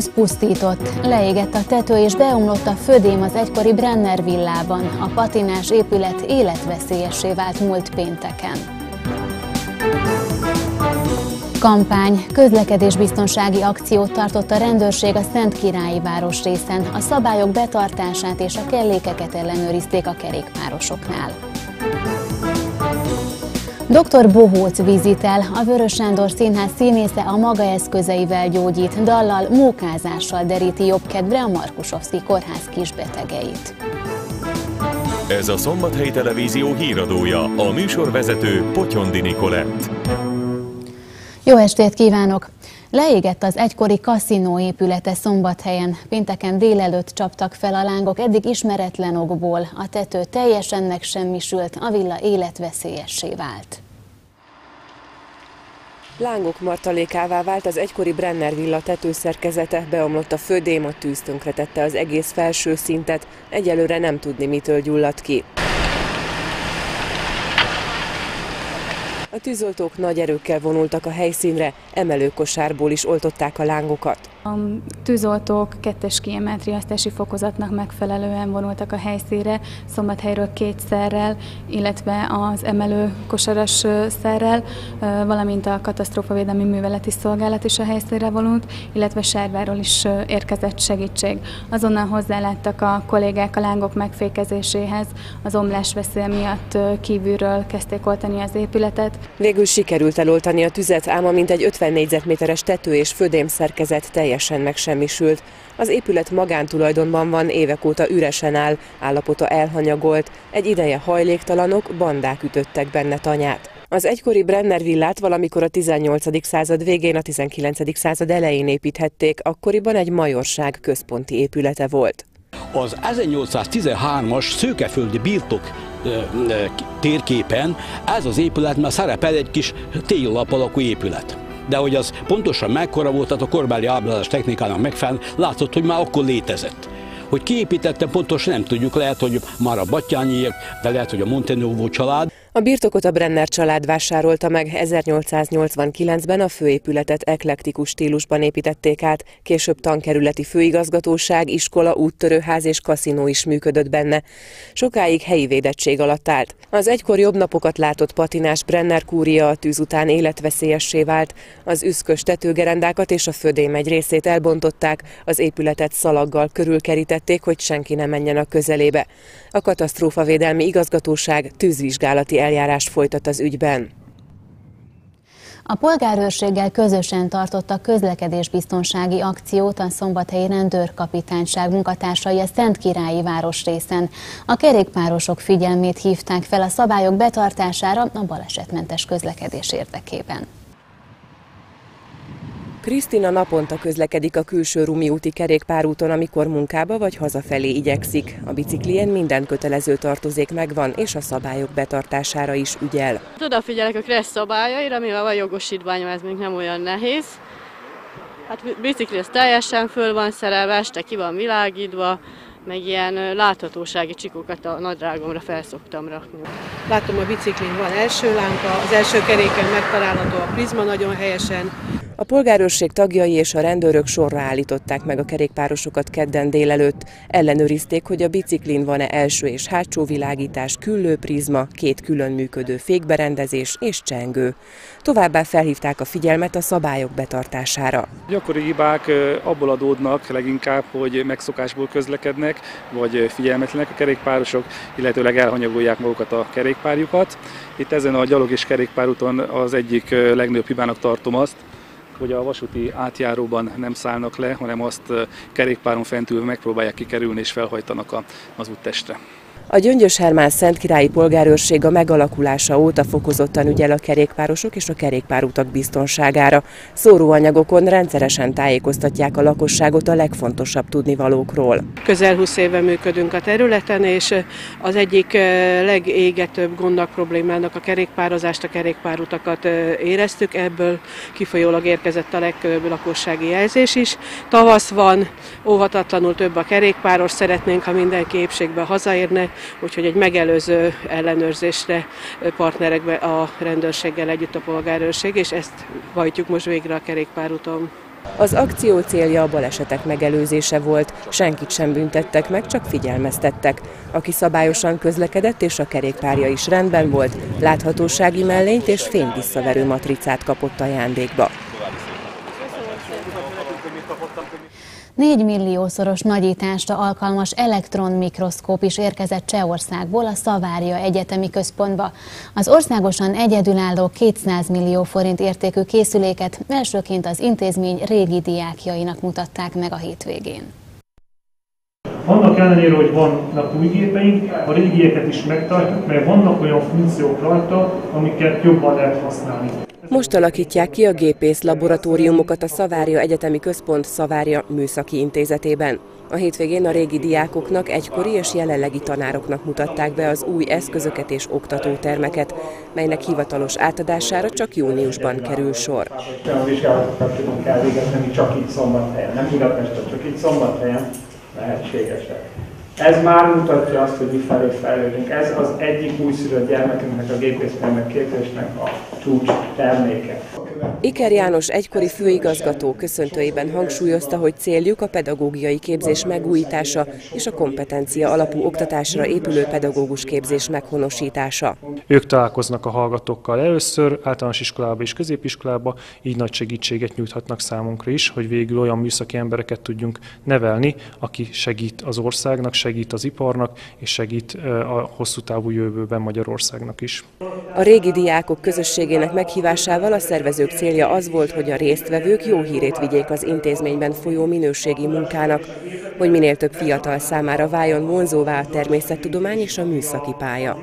Tűz pusztított, leégett a tető és beomlott a födém az egykori Brenner villában. A patinás épület életveszélyessé vált múlt pénteken. Kampány, közlekedésbiztonsági akciót tartott a rendőrség a Szent Királyi város részen. A szabályok betartását és a kellékeket ellenőrizték a kerékpárosoknál. Dr. Bohóc vizitel, a Vörös Sándor Színház színésze a maga eszközeivel gyógyít, dallal, mókázással deríti jobb kedvre a Markusovszki kórház kisbetegeit. Ez a Szombathelyi Televízió híradója, a műsorvezető Potyondi Nikolett. Jó estét kívánok! Leégett az egykori kaszinó épülete Szombathelyen. Pénteken délelőtt csaptak fel a lángok eddig ismeretlen okból. A tető teljesen megsemmisült, a villa életveszélyessé vált. Lángok martalékává vált az egykori Brenner villa tetőszerkezete, beomlott a födém, a tűz tönkretette az egész felső szintet, egyelőre nem tudni mitől gyulladt ki. A tűzoltók nagy erőkkel vonultak a helyszínre, emelőkosárból is oltották a lángokat. A tűzoltók kettes kiemelt riasztási fokozatnak megfelelően vonultak a helyszínre, Szombathelyről két szerrel, illetve az emelő kosaras szerrel, valamint a katasztrófavédelmi műveleti szolgálat is a helyszínre vonult, illetve Sárváról is érkezett segítség. Azonnal hozzáláttak a kollégák a lángok megfékezéséhez, az omlás veszély miatt kívülről kezdték oltani az épületet. Végül sikerült eloltani a tüzet, ám a mintegy 50 négyzetméteres tető és födém szerkezet teljesen megsemmisült. Az épület magántulajdonban van, évek óta üresen áll, állapota elhanyagolt. Egy ideje hajléktalanok, bandák ütöttek benne tanyát. Az egykori Brenner villát valamikor a 18. század végén, a 19. század elején építhették, akkoriban egy majorság központi épülete volt. Az 1813-as szőkeföldi birtok térképen ez az épület már szerepel egy kis télilap alakú épület de hogy az pontosan mekkora volt, tehát a korbáli ábrázás technikának megfelelően látszott, hogy már akkor létezett. Hogy kiépítette, pontosan nem tudjuk, lehet, hogy már a Battyányiek, de lehet, hogy a Montenegro család. A birtokot a Brenner család vásárolta meg, 1889-ben a főépületet eklektikus stílusban építették át, később tankerületi főigazgatóság, iskola, úttörőház és kaszinó is működött benne. Sokáig helyi védettség alatt állt. Az egykor jobb napokat látott patinás Brenner kúria a tűz után életveszélyessé vált. Az üszkös tetőgerendákat és a födém egy részét elbontották, az épületet szalaggal körülkerítették, hogy senki ne menjen a közelébe. A katasztrófavédelmi igazgatóság tűzvizsgálati eljárást folytat az ügyben. A polgárőrséggel közösen tartott a közlekedésbiztonsági akciót a Szombathelyi Rendőrkapitányság munkatársai a Szent Királyi városrészen. A kerékpárosok figyelmét hívták fel a szabályok betartására a balesetmentes közlekedés érdekében. Krisztina naponta közlekedik a külső Rumi úti kerékpárúton, amikor munkába vagy hazafelé igyekszik. A biciklien minden kötelező tartozék megvan, és a szabályok betartására is ügyel. Odafigyelek a kressz szabályaira, mivel van jogosítványom, ez még nem olyan nehéz. Hát bicikli ez teljesen föl van szerelve, este ki van világítva, meg ilyen láthatósági csikokat a nadrágomra felszoktam rakni. Látom a biciklin van első lámpa, az első keréken megtalálható a prizma nagyon helyesen, a polgárőrség tagjai és a rendőrök sorra állították meg a kerékpárosokat kedden délelőtt. Ellenőrizték, hogy a biciklin van-e első és hátsó világítás, küllő prizma, két külön működő fékberendezés és csengő. Továbbá felhívták a figyelmet a szabályok betartására. Gyakori hibák abból adódnak leginkább, hogy megszokásból közlekednek, vagy figyelmetlenek a kerékpárosok, illetőleg elhanyagolják magukat a kerékpárjukat. Itt ezen a gyalog és kerékpárúton az egyik legnagyobb hibának tartom azt, hogy a vasúti átjáróban nem szállnak le, hanem azt kerékpáron fentül megpróbálják kikerülni és felhajtanak az úttestre. A Gyöngyös Hermán Szentkirályi Polgárőrség a megalakulása óta fokozottan ügyel a kerékpárosok és a kerékpárutak biztonságára. Szóróanyagokon rendszeresen tájékoztatják a lakosságot a legfontosabb tudnivalókról. Közel 20 éve működünk a területen, és az egyik eh, legégetőbb gondnak, problémának a kerékpározást, a kerékpárutakat eh, éreztük, ebből kifolyólag érkezett a legtöbb lakossági jelzés is. Tavasz van, óvatatlanul több a kerékpáros, szeretnénk, ha mindenki épségbe hazaérne, úgyhogy egy megelőző ellenőrzésre partnerekbe a rendőrséggel együtt a polgárőrség, és ezt hajtjuk most végre a kerékpárúton. Az akció célja a balesetek megelőzése volt, senkit sem büntettek meg, csak figyelmeztettek. Aki szabályosan közlekedett és a kerékpárja is rendben volt, láthatósági mellényt és fényvisszaverő matricát kapott ajándékba. 4 milliószoros nagyításra alkalmas elektronmikroszkóp is érkezett Csehországból a Szavária Egyetemi Központba. Az országosan egyedülálló 200 millió forint értékű készüléket elsőként az intézmény régi diákjainak mutatták meg a hétvégén. Annak ellenére, hogy vannak új gépeink, a régieket is megtartjuk, mert vannak olyan funkciók rajta, amiket jobban lehet használni. Most alakítják ki a gépész laboratóriumokat a Szavária Egyetemi Központ Szavária Műszaki Intézetében. A hétvégén a régi diákoknak, egykori és jelenlegi tanároknak mutatták be az új eszközöket és oktatótermeket, melynek hivatalos átadására csak júniusban kerül sor. Olyan vizsgálatokat tudunk elvégezni, csak itt szombathelyen, nem Budapesten, csak itt szombathelyen lehetségesek. Ez már mutatja azt, hogy mi felé fejlődünk. Ez az egyik újszülött gyermekünknek, a gépészmérnök képzésnek a csúcs terméke. Iker János egykori főigazgató köszöntőiben hangsúlyozta, hogy céljuk a pedagógiai képzés megújítása és a kompetencia alapú oktatásra épülő pedagógus képzés meghonosítása. Ők találkoznak a hallgatókkal először, általános iskolába és középiskolába, így nagy segítséget nyújthatnak számunkra is, hogy végül olyan műszaki embereket tudjunk nevelni, aki segít az országnak, segít az iparnak, és segít a hosszú távú jövőben Magyarországnak is. A régi diákok közösségének meghívásával a szervezők célja az volt, hogy a résztvevők jó hírét vigyék az intézményben folyó minőségi munkának, hogy minél több fiatal számára váljon vonzóvá a természettudomány és a műszaki pálya.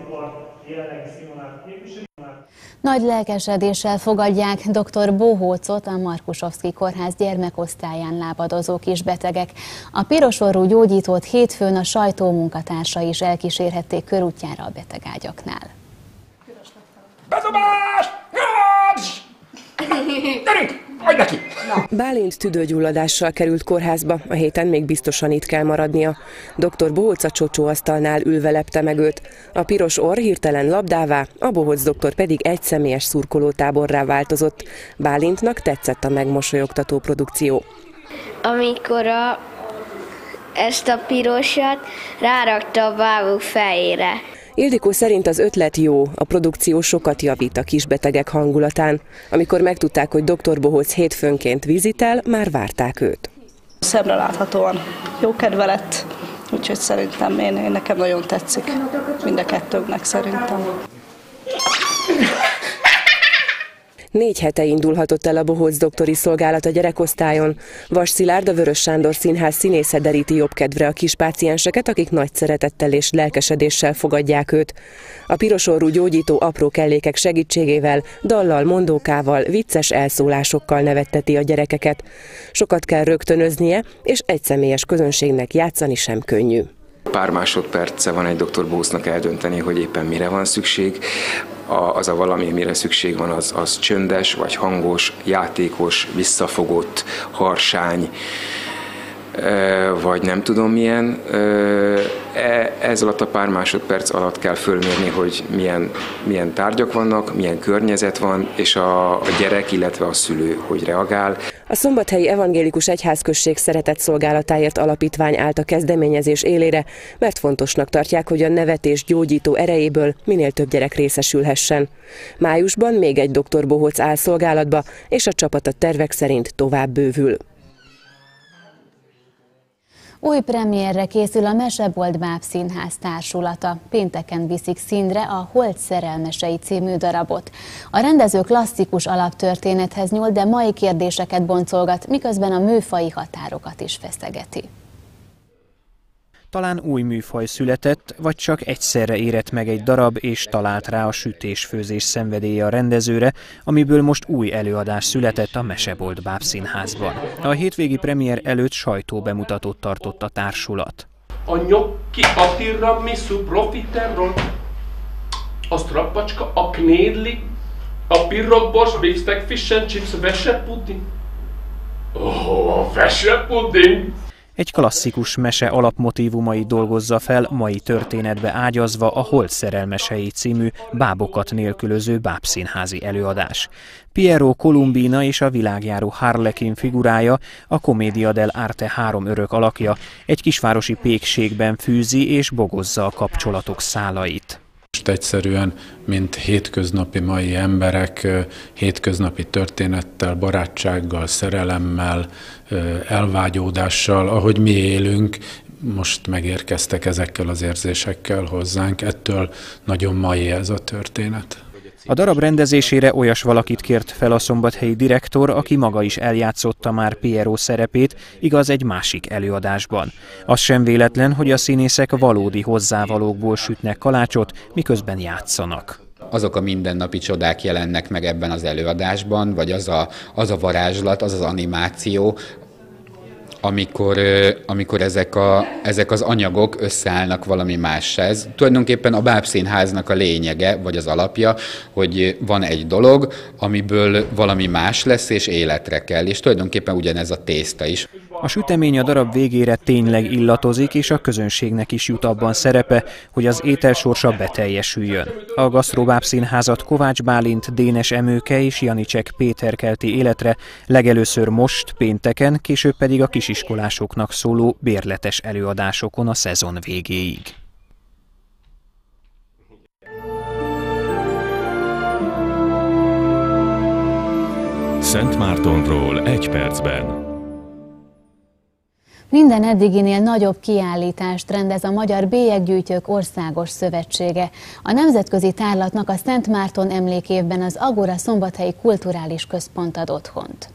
Nagy lelkesedéssel fogadják dr. Bohócot, a Markusovszki Kórház gyermekosztályán lábadozó kisbetegek. A pirosorú gyógyítót hétfőn a sajtó munkatársa is elkísérhették körútjára a betegágyaknál. Bedobás! Gyerünk! Adj neki! Bálint tüdőgyulladással került kórházba, a héten még biztosan itt kell maradnia. Dr. Bohóc a asztalnál ülve lepte meg őt. A piros orr hirtelen labdává, a Bohóc doktor pedig egy személyes szurkolótáborrá változott. Bálintnak tetszett a megmosolyogtató produkció. Amikor a, ezt a pirosat rárakta a bábuk fejére. Ildikó szerint az ötlet jó, a produkció sokat javít a kisbetegek hangulatán. Amikor megtudták, hogy dr. Bohóc hétfőnként vizitel, már várták őt. Szemre láthatóan jó kedve lett, úgyhogy szerintem én, én nekem nagyon tetszik. Mind a kettőnknek szerintem. Négy hete indulhatott el a Bohóc doktori szolgálat a gyerekosztályon. Vas Szilárd, a Vörös Sándor Színház színésze deríti jobb kedvre a kis pácienseket, akik nagy szeretettel és lelkesedéssel fogadják őt. A pirosorú gyógyító apró kellékek segítségével, dallal, mondókával, vicces elszólásokkal nevetteti a gyerekeket. Sokat kell rögtönöznie, és egy személyes közönségnek játszani sem könnyű. Pár másodperce van egy doktor Bósznak eldönteni, hogy éppen mire van szükség. Az a valami, mire szükség van, az, az csöndes, vagy hangos, játékos, visszafogott, harsány, vagy nem tudom milyen. E, ez alatt a pár másodperc alatt kell fölmérni, hogy milyen, milyen tárgyak vannak, milyen környezet van, és a, gyerek, illetve a szülő hogy reagál. A Szombathelyi Evangélikus Egyházközség szeretett szolgálatáért alapítvány állt a kezdeményezés élére, mert fontosnak tartják, hogy a nevetés gyógyító erejéből minél több gyerek részesülhessen. Májusban még egy doktor Bohóc áll szolgálatba, és a csapat a tervek szerint tovább bővül. Új premierre készül a Mesebolt Báb Színház társulata. Pénteken viszik színre a Holt szerelmesei című darabot. A rendező klasszikus alaptörténethez nyúl, de mai kérdéseket boncolgat, miközben a műfai határokat is feszegeti. Talán új műfaj született, vagy csak egyszerre érett meg egy darab, és talált rá a sütés-főzés szenvedélye a rendezőre, amiből most új előadás született a Mesebolt Bábszínházban. A hétvégi premier előtt sajtóbemutatót tartott a társulat. A nyokki, a tiramisu, profiterol, a strappacska, a knédli, a pirrogbors, beefsteak, fish and chips, vesepuding. Oh, a vesepuding! Egy klasszikus mese alapmotívumai dolgozza fel mai történetbe ágyazva a Holt szerelmesei című bábokat nélkülöző bábszínházi előadás. Piero Columbina és a világjáró Harlequin figurája, a Comedia del Arte három örök alakja, egy kisvárosi pékségben fűzi és bogozza a kapcsolatok szálait. Most egyszerűen, mint hétköznapi mai emberek, hétköznapi történettel, barátsággal, szerelemmel, elvágyódással, ahogy mi élünk, most megérkeztek ezekkel az érzésekkel hozzánk. Ettől nagyon mai ez a történet. A darab rendezésére olyas valakit kért fel a szombathelyi direktor, aki maga is eljátszotta már Piero szerepét, igaz egy másik előadásban. Az sem véletlen, hogy a színészek valódi hozzávalókból sütnek kalácsot, miközben játszanak azok a mindennapi csodák jelennek meg ebben az előadásban, vagy az a, az a varázslat, az az animáció, amikor, amikor ezek, a, ezek az anyagok összeállnak valami máshez. Tulajdonképpen a bábszínháznak a lényege, vagy az alapja, hogy van egy dolog, amiből valami más lesz, és életre kell, és tulajdonképpen ugyanez a tészta is. A sütemény a darab végére tényleg illatozik, és a közönségnek is jut abban szerepe, hogy az étel sorsa beteljesüljön. A Gasztróbáb Színházat Kovács Bálint, Dénes Emőke és Janicek Péter kelti életre, legelőször most, pénteken, később pedig a kisiskolásoknak szóló bérletes előadásokon a szezon végéig. Szent Mártonról egy percben. Minden eddiginél nagyobb kiállítást rendez a Magyar Bélyeggyűjtők Országos Szövetsége. A nemzetközi tárlatnak a Szent Márton emlékévben az Agora Szombathelyi Kulturális Központ ad otthont.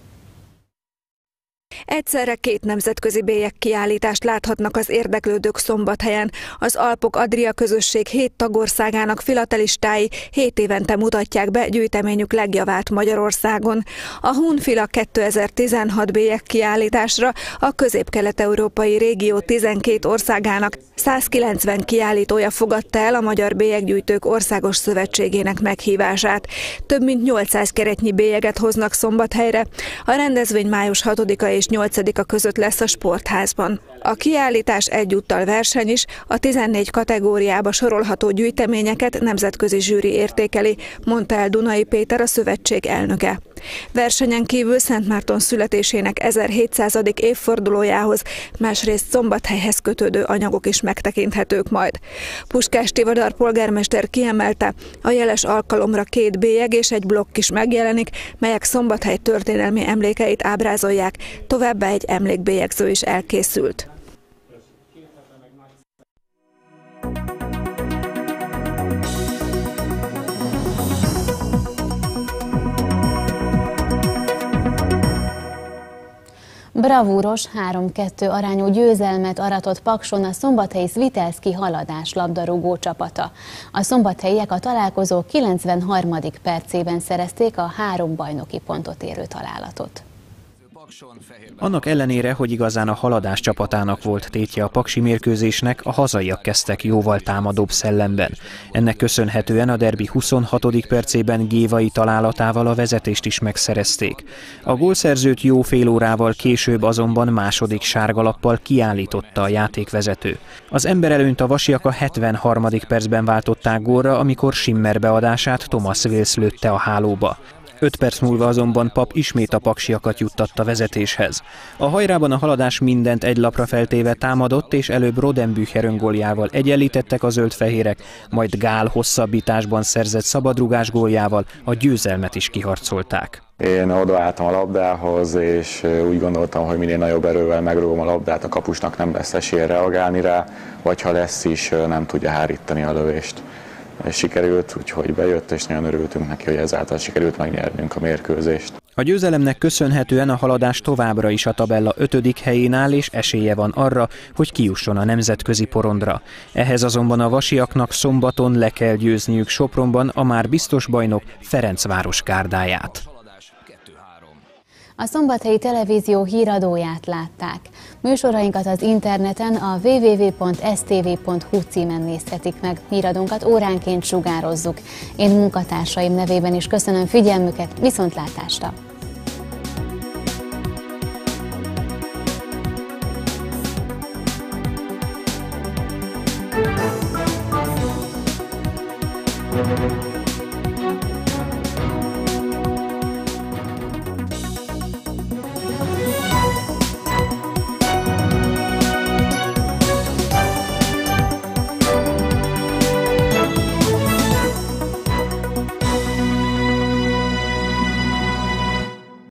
Egyszerre két nemzetközi bélyek kiállítást láthatnak az érdeklődők szombathelyen. Az Alpok Adria közösség hét tagországának filatelistái hét évente mutatják be gyűjteményük legjavát Magyarországon. A Hunfila 2016 bélyek kiállításra a közép-kelet-európai régió 12 országának 190 kiállítója fogadta el a Magyar Bélyeggyűjtők Országos Szövetségének meghívását. Több mint 800 keretnyi bélyeget hoznak szombathelyre. A rendezvény május 6-a és 8-a között lesz a sportházban. A kiállítás egyúttal verseny is, a 14 kategóriába sorolható gyűjteményeket nemzetközi zsűri értékeli, mondta el Dunai Péter, a szövetség elnöke. Versenyen kívül Szent Márton születésének 1700. évfordulójához, másrészt Szombathelyhez kötődő anyagok is megtekinthetők majd. Puskás Tivadar polgármester kiemelte, a jeles alkalomra két bélyeg és egy blokk is megjelenik, melyek Szombathely történelmi emlékeit ábrázolják, továbbá egy emlékbélyegző is elkészült. Bravúros 3-2 arányú győzelmet aratott Pakson a szombathelyi Svitelszki haladás labdarúgó csapata. A szombathelyiek a találkozó 93. percében szerezték a három bajnoki pontot érő találatot. Annak ellenére, hogy igazán a haladás csapatának volt tétje a paksi mérkőzésnek, a hazaiak kezdtek jóval támadóbb szellemben. Ennek köszönhetően a derbi 26. percében Gévai találatával a vezetést is megszerezték. A gólszerzőt jó fél órával később azonban második sárgalappal kiállította a játékvezető. Az emberelőnyt a vasiak a 73. percben váltották gólra, amikor Simmer beadását Thomas Wills lőtte a hálóba. Öt perc múlva azonban pap ismét a paksiakat juttatta vezetéshez. A hajrában a haladás mindent egy lapra feltéve támadott, és előbb Rodenbücher öngoljával egyenlítettek a zöldfehérek, majd Gál hosszabbításban szerzett szabadrugás góljával a győzelmet is kiharcolták. Én odaálltam a labdához, és úgy gondoltam, hogy minél nagyobb erővel megrúgom a labdát, a kapusnak nem lesz esélye reagálni rá, vagy ha lesz is, nem tudja hárítani a lövést sikerült, úgyhogy bejött, és nagyon örültünk neki, hogy ezáltal sikerült megnyernünk a mérkőzést. A győzelemnek köszönhetően a haladás továbbra is a tabella ötödik helyén áll, és esélye van arra, hogy kiusson a nemzetközi porondra. Ehhez azonban a vasiaknak szombaton le kell győzniük Sopronban a már biztos bajnok Ferencváros kárdáját. A Szombathelyi Televízió híradóját látták. Műsorainkat az interneten a www.stv.hu címen nézhetik meg. Híradónkat óránként sugározzuk. Én munkatársaim nevében is köszönöm figyelmüket, viszontlátásra!